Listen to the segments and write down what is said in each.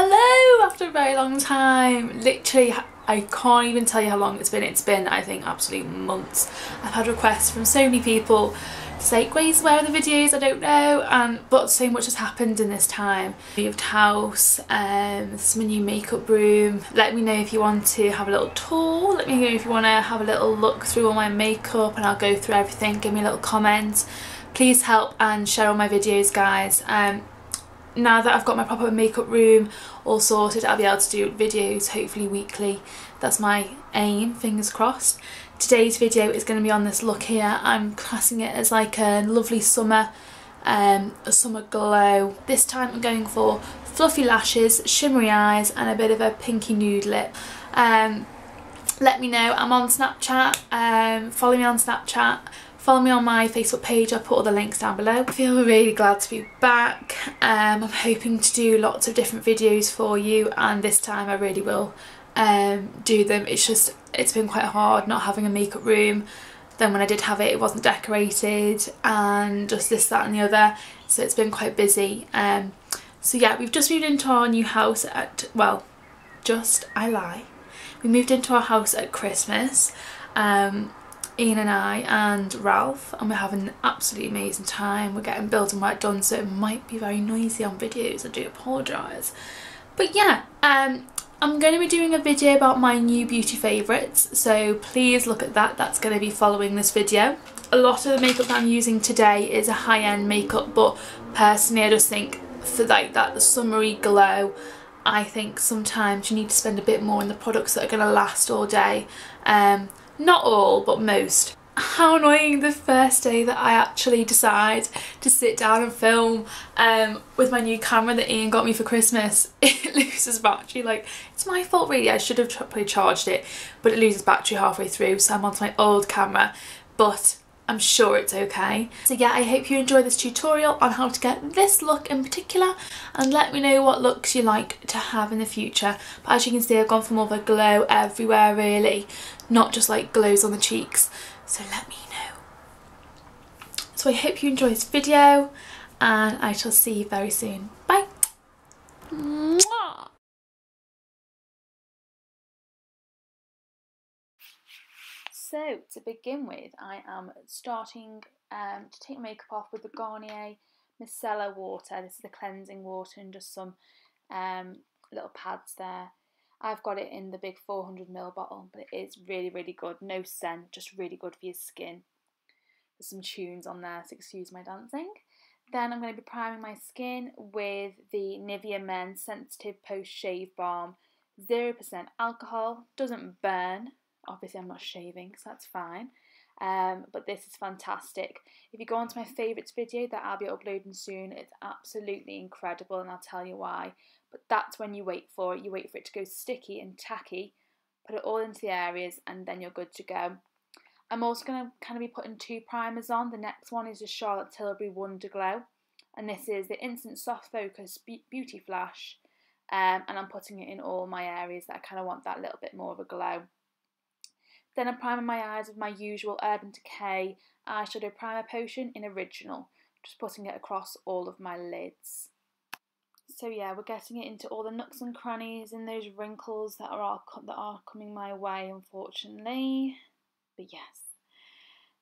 Hello after a very long time. Literally, I can't even tell you how long it's been. It's been, I think, absolutely months. I've had requests from so many people to say, Grace, where are the videos? I don't know. And But so much has happened in this time. Moved house, um, this new makeup room. Let me know if you want to have a little tour. Let me know if you want to have a little look through all my makeup and I'll go through everything. Give me a little comment. Please help and share all my videos, guys. Um, now that I've got my proper makeup room all sorted I'll be able to do videos hopefully weekly. That's my aim fingers crossed. Today's video is going to be on this look here. I'm classing it as like a lovely summer um, a summer glow. This time I'm going for fluffy lashes shimmery eyes and a bit of a pinky nude lip. Um, let me know. I'm on Snapchat. Um, follow me on Snapchat Follow me on my Facebook page, I'll put all the links down below. I feel really glad to be back. Um, I'm hoping to do lots of different videos for you and this time I really will um, do them. It's just, it's been quite hard not having a makeup room. Then when I did have it, it wasn't decorated and just this, that and the other. So it's been quite busy. Um, so yeah, we've just moved into our new house at, well, just, I lie. We moved into our house at Christmas. Um, Ian and I and Ralph and we're having an absolutely amazing time. We're getting building work done so it might be very noisy on videos, I do apologise. But yeah, um, I'm going to be doing a video about my new beauty favourites so please look at that, that's going to be following this video. A lot of the makeup I'm using today is a high-end makeup but personally I just think for like that summery glow I think sometimes you need to spend a bit more on the products that are going to last all day. Um, not all, but most. How annoying the first day that I actually decide to sit down and film um, with my new camera that Ian got me for Christmas, it loses battery. Like, it's my fault really, I should have probably charged it, but it loses battery halfway through, so I'm onto my old camera. But I'm sure it's okay. So yeah, I hope you enjoy this tutorial on how to get this look in particular and let me know what looks you like to have in the future. But as you can see, I've gone for more of a glow everywhere really, not just like glows on the cheeks. So let me know. So I hope you enjoy this video and I shall see you very soon. Bye! Mwah! So to begin with, I am starting um, to take makeup off with the Garnier Micellar water. This is the cleansing water and just some um, little pads there. I've got it in the big 400ml bottle, but it is really, really good. No scent, just really good for your skin. There's some tunes on there, so excuse my dancing. Then I'm going to be priming my skin with the Nivea Men Sensitive Post Shave Balm. 0% alcohol, doesn't burn, Obviously I'm not shaving, so that's fine. Um, but this is fantastic. If you go onto my favourites video that I'll be uploading soon, it's absolutely incredible and I'll tell you why. But that's when you wait for it. You wait for it to go sticky and tacky, put it all into the areas and then you're good to go. I'm also going to kind of be putting two primers on. The next one is the Charlotte Tilbury Wonder Glow and this is the Instant Soft Focus Beauty Flash um, and I'm putting it in all my areas that I kind of want that little bit more of a glow. Then I'm priming my eyes with my usual Urban Decay eyeshadow primer potion in Original, just putting it across all of my lids. So yeah, we're getting it into all the nooks and crannies and those wrinkles that are all, that are coming my way, unfortunately. But yes.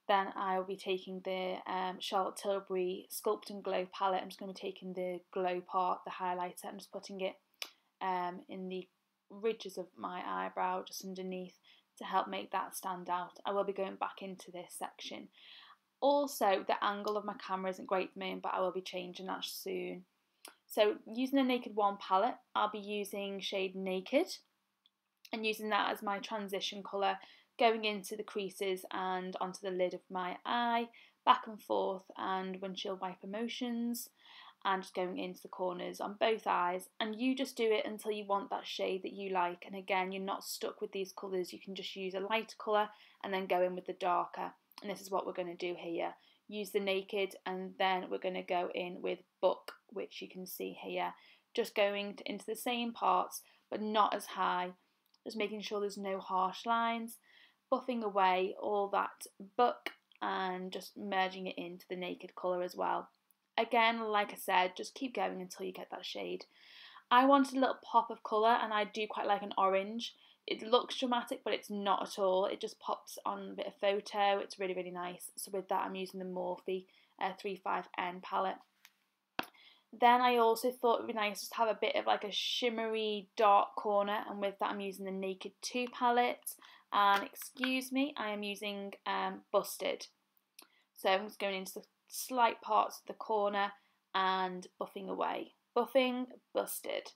Then I will be taking the um, Charlotte Tilbury Sculpt and Glow palette. I'm just going to be taking the glow part, the highlighter, and just putting it um, in the ridges of my eyebrow, just underneath, to help make that stand out. I will be going back into this section. Also, the angle of my camera isn't great for me, but I will be changing that soon. So using the Naked One palette, I'll be using shade Naked and using that as my transition colour going into the creases and onto the lid of my eye, back and forth and windshield wiper motions and just going into the corners on both eyes and you just do it until you want that shade that you like and again you're not stuck with these colours you can just use a lighter colour and then go in with the darker and this is what we're going to do here. Use the naked and then we're going to go in with Buck which you can see here. Just going to, into the same parts but not as high. Just making sure there's no harsh lines. Buffing away all that Buck and just merging it into the naked colour as well Again, like I said, just keep going until you get that shade. I wanted a little pop of colour and I do quite like an orange. It looks dramatic but it's not at all. It just pops on a bit of photo. It's really, really nice. So with that I'm using the Morphe uh, 35N palette. Then I also thought it would be nice to have a bit of like a shimmery dark corner and with that I'm using the Naked 2 palette and excuse me I am using um, Busted. So I'm just going into the slight parts of the corner and buffing away. Buffing, busted.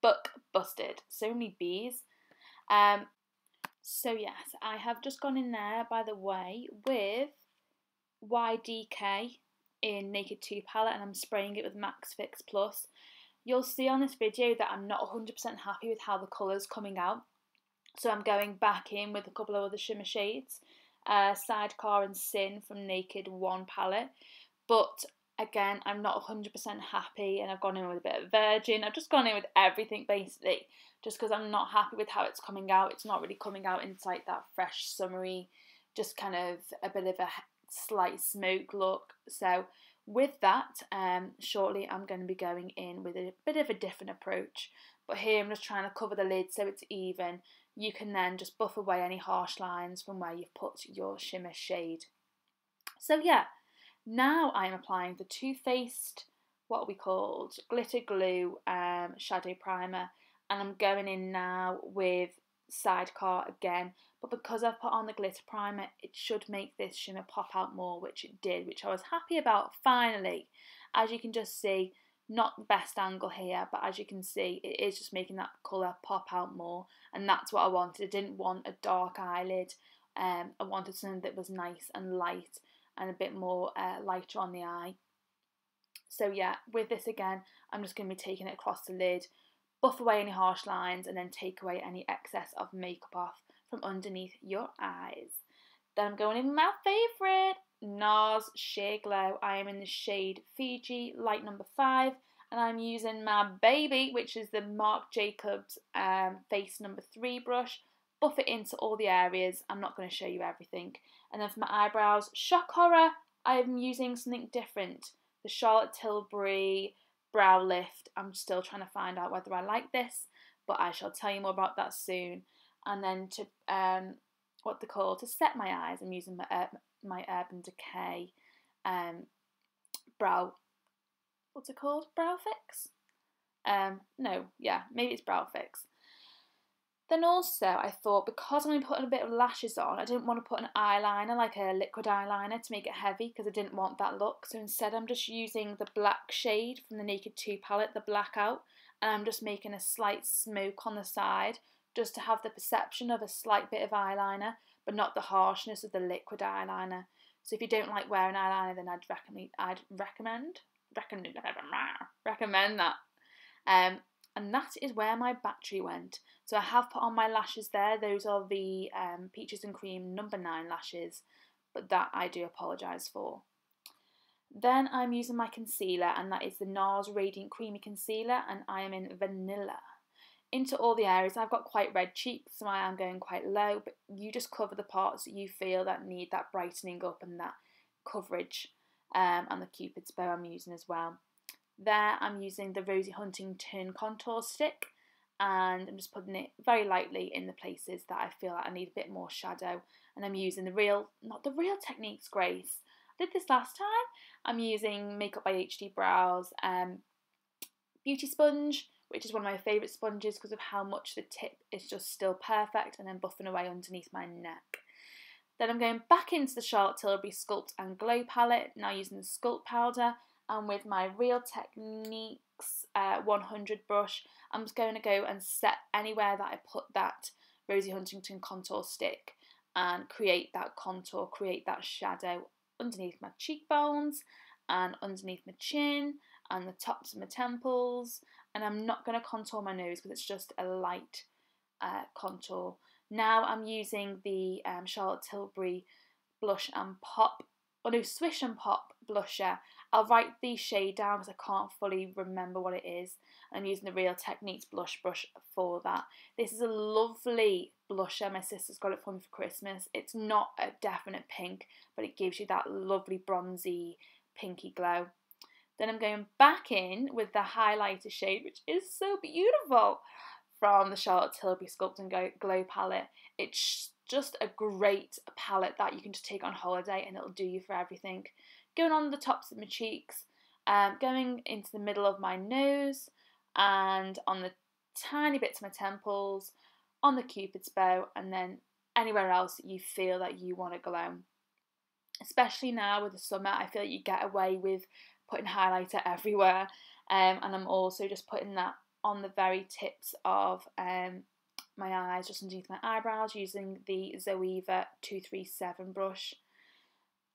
Buck busted. So many bees. Um, so yes, I have just gone in there, by the way, with YDK in Naked 2 palette and I'm spraying it with MAC Fix Plus. You'll see on this video that I'm not 100% happy with how the colour's coming out. So I'm going back in with a couple of other shimmer shades. Uh, Sidecar and Sin from Naked 1 palette. But again, I'm not 100% happy and I've gone in with a bit of Virgin. I've just gone in with everything basically just because I'm not happy with how it's coming out. It's not really coming out in like that fresh, summery, just kind of a bit of a slight smoke look. So with that, um, shortly I'm going to be going in with a bit of a different approach. But here I'm just trying to cover the lid so it's even. You can then just buff away any harsh lines from where you've put your shimmer shade. So yeah, now I'm applying the Too Faced, what we called Glitter Glue um, Shadow Primer. And I'm going in now with sidecar again but because I've put on the glitter primer it should make this shimmer pop out more which it did which I was happy about finally as you can just see not the best angle here but as you can see it is just making that colour pop out more and that's what I wanted I didn't want a dark eyelid um, I wanted something that was nice and light and a bit more uh, lighter on the eye so yeah with this again I'm just going to be taking it across the lid buff away any harsh lines and then take away any excess of makeup off from underneath your eyes. Then I'm going in my favourite, NARS Sheer Glow. I am in the shade Fiji, light number 5, and I'm using my baby, which is the Marc Jacobs um, face number 3 brush. Buff it into all the areas. I'm not going to show you everything. And then for my eyebrows, shock horror, I am using something different. The Charlotte Tilbury brow lift. I'm still trying to find out whether I like this, but I shall tell you more about that soon. And then to um, what they call to set my eyes, I'm using my uh, my Urban Decay um, brow. What's it called? Brow fix. Um, no, yeah, maybe it's brow fix. Then also I thought because I'm putting a bit of lashes on, I didn't want to put an eyeliner, like a liquid eyeliner to make it heavy because I didn't want that look. So instead I'm just using the black shade from the Naked 2 palette, the blackout, and I'm just making a slight smoke on the side just to have the perception of a slight bit of eyeliner, but not the harshness of the liquid eyeliner. So if you don't like wearing eyeliner, then I'd recommend I'd recommend recommend recommend that. Um, and that is where my battery went. So I have put on my lashes there. Those are the um, Peaches and Cream number 9 lashes, but that I do apologise for. Then I'm using my concealer, and that is the NARS Radiant Creamy Concealer, and I am in Vanilla. Into all the areas, I've got quite red cheeks, so I am going quite low, but you just cover the parts that you feel that need that brightening up and that coverage, um, and the Cupid's bow I'm using as well. There I'm using the Rosie Huntington contour stick and I'm just putting it very lightly in the places that I feel like I need a bit more shadow and I'm using the real, not the Real Techniques Grace, I did this last time, I'm using Makeup by HD Brows um, Beauty Sponge which is one of my favourite sponges because of how much the tip is just still perfect and then buffing away underneath my neck. Then I'm going back into the Charlotte Tilbury Sculpt and Glow palette, now using the Sculpt powder and with my Real Techniques uh, 100 brush, I'm just going to go and set anywhere that I put that Rosie Huntington contour stick and create that contour, create that shadow underneath my cheekbones and underneath my chin and the tops of my temples and I'm not going to contour my nose because it's just a light uh, contour. Now I'm using the um, Charlotte Tilbury Blush and Pop or no, Swish and Pop blusher. I'll write the shade down because I can't fully remember what it is. I'm using the Real Techniques blush brush for that. This is a lovely blusher. My sister's got it for me for Christmas. It's not a definite pink, but it gives you that lovely bronzy, pinky glow. Then I'm going back in with the highlighter shade, which is so beautiful, from the Charlotte Tilbury Sculpt and Glow palette. It's just a great palette that you can just take on holiday and it'll do you for everything. Going on the tops of my cheeks, um, going into the middle of my nose and on the tiny bits of my temples, on the cupid's bow and then anywhere else you feel that you want to glow. Especially now with the summer, I feel like you get away with putting highlighter everywhere um, and I'm also just putting that on the very tips of um, my eyes, just underneath my eyebrows using the Zoeva 237 brush.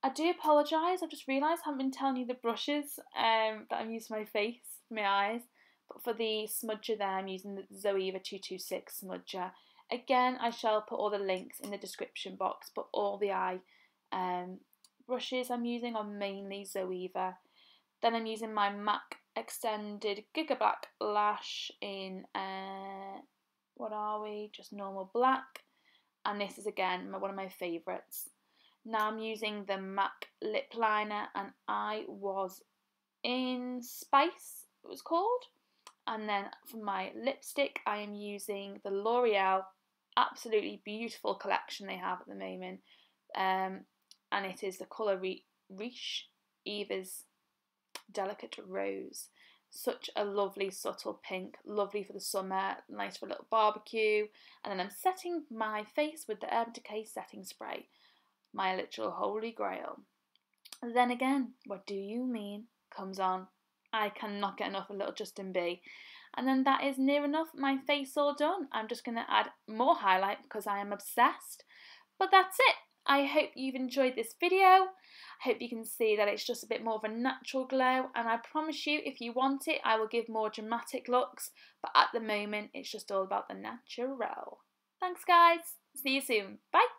I do apologise, I've just realised I haven't been telling you the brushes um, that I'm using for my face, for my eyes. But for the smudger there, I'm using the Zoeva 226 smudger. Again, I shall put all the links in the description box, but all the eye um, brushes I'm using are mainly Zoeva. Then I'm using my MAC Extended Giga Black Lash in, uh, what are we, just normal black. And this is again one of my favourites. Now I'm using the MAC lip liner and I was in Spice, it was called. And then for my lipstick, I am using the L'Oreal absolutely beautiful collection they have at the moment. Um, and it is the colour Riche Eva's Delicate Rose. Such a lovely subtle pink, lovely for the summer, nice for a little barbecue. And then I'm setting my face with the Urban Decay setting spray, my literal holy grail. Then again, what do you mean comes on. I cannot get enough of little Justin B. And then that is near enough my face all done. I'm just going to add more highlight because I am obsessed. But that's it. I hope you've enjoyed this video. I hope you can see that it's just a bit more of a natural glow and I promise you if you want it I will give more dramatic looks but at the moment it's just all about the natural. Thanks guys, see you soon, bye!